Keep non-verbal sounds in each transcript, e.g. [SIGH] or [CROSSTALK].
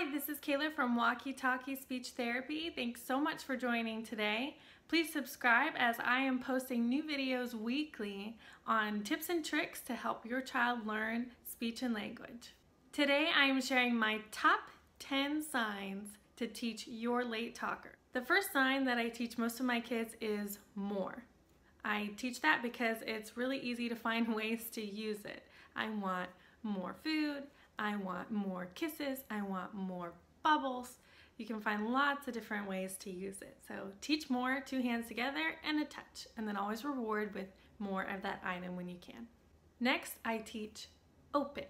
Hi, this is Kayla from Walkie Talkie Speech Therapy. Thanks so much for joining today. Please subscribe as I am posting new videos weekly on tips and tricks to help your child learn speech and language. Today I am sharing my top 10 signs to teach your late talker. The first sign that I teach most of my kids is more. I teach that because it's really easy to find [LAUGHS] ways to use it. I want more food, I want more kisses, I want more bubbles. You can find lots of different ways to use it. So teach more, two hands together and a touch, and then always reward with more of that item when you can. Next, I teach open.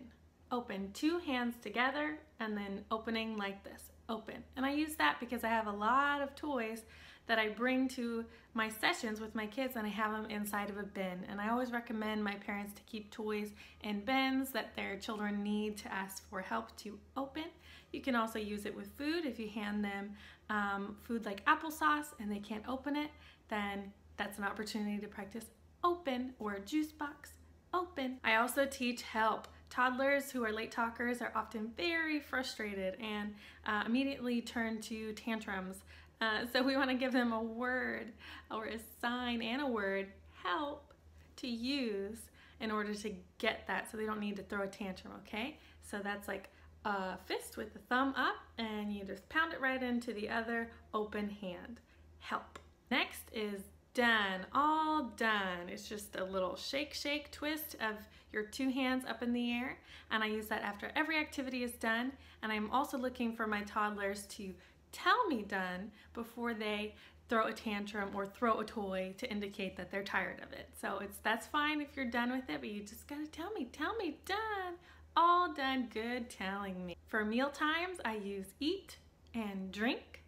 Open, two hands together and then opening like this, open. And I use that because I have a lot of toys that I bring to my sessions with my kids and I have them inside of a bin. And I always recommend my parents to keep toys in bins that their children need to ask for help to open. You can also use it with food. If you hand them um, food like applesauce and they can't open it, then that's an opportunity to practice open or a juice box, open. I also teach help. Toddlers who are late talkers are often very frustrated and uh, immediately turn to tantrums uh, so we want to give them a word or a sign and a word, help, to use in order to get that so they don't need to throw a tantrum, okay? So that's like a fist with the thumb up and you just pound it right into the other open hand, help. Next is done, all done. It's just a little shake, shake, twist of your two hands up in the air. And I use that after every activity is done. And I'm also looking for my toddlers to tell me done before they throw a tantrum or throw a toy to indicate that they're tired of it. So it's that's fine if you're done with it, but you just gotta tell me, tell me done. All done, good telling me. For meal times, I use eat and drink.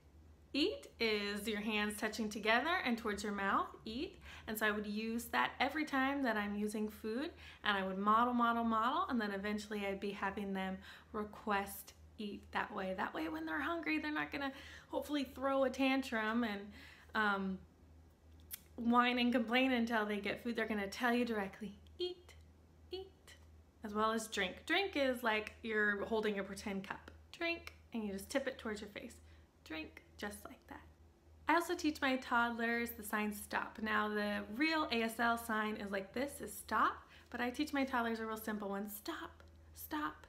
Eat is your hands touching together and towards your mouth, eat. And so I would use that every time that I'm using food and I would model, model, model, and then eventually I'd be having them request eat that way. That way when they're hungry, they're not gonna hopefully throw a tantrum and um, whine and complain until they get food. They're gonna tell you directly, eat, eat, as well as drink. Drink is like you're holding a pretend cup. Drink, and you just tip it towards your face. Drink, just like that. I also teach my toddlers the sign stop. Now the real ASL sign is like this, is stop, but I teach my toddlers a real simple one, stop, stop,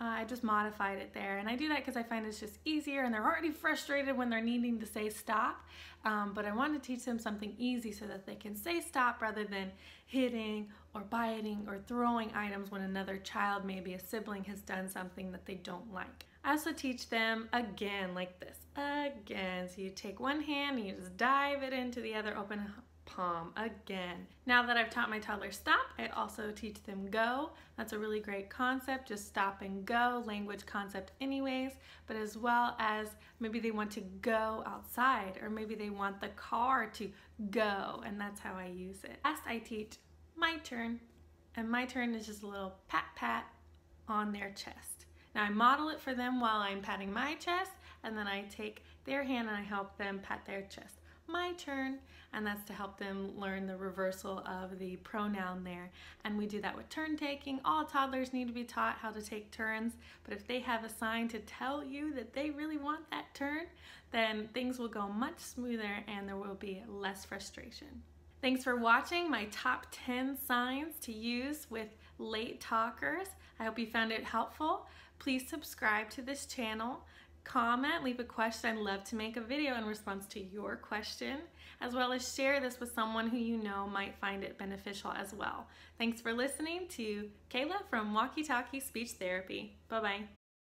uh, I just modified it there and I do that because I find it's just easier and they're already frustrated when they're needing to say stop um, but I want to teach them something easy so that they can say stop rather than hitting or biting or throwing items when another child, maybe a sibling, has done something that they don't like. I also teach them again like this, again. So you take one hand and you just dive it into the other, open palm again. Now that I've taught my toddler stop, I also teach them go. That's a really great concept, just stop and go, language concept anyways, but as well as maybe they want to go outside or maybe they want the car to go and that's how I use it. Last I teach my turn and my turn is just a little pat pat on their chest. Now I model it for them while I'm patting my chest and then I take their hand and I help them pat their chest my turn, and that's to help them learn the reversal of the pronoun there. And we do that with turn taking. All toddlers need to be taught how to take turns, but if they have a sign to tell you that they really want that turn, then things will go much smoother and there will be less frustration. Thanks for watching my top 10 signs to use with late talkers. I hope you found it helpful. Please subscribe to this channel comment, leave a question. I'd love to make a video in response to your question, as well as share this with someone who you know might find it beneficial as well. Thanks for listening to Kayla from Walkie Talkie Speech Therapy. Bye-bye.